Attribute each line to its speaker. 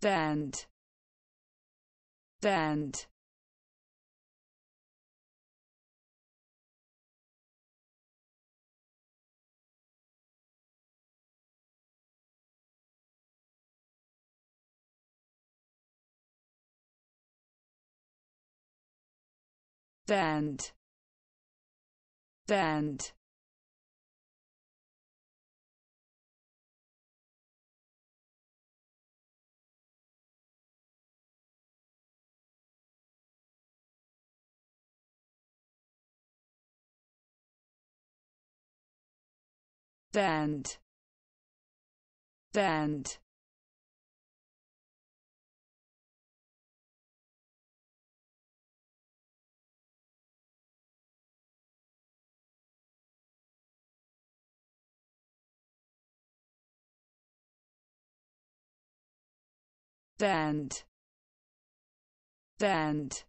Speaker 1: band. Band. Band. Band. Dent. bend bend bend.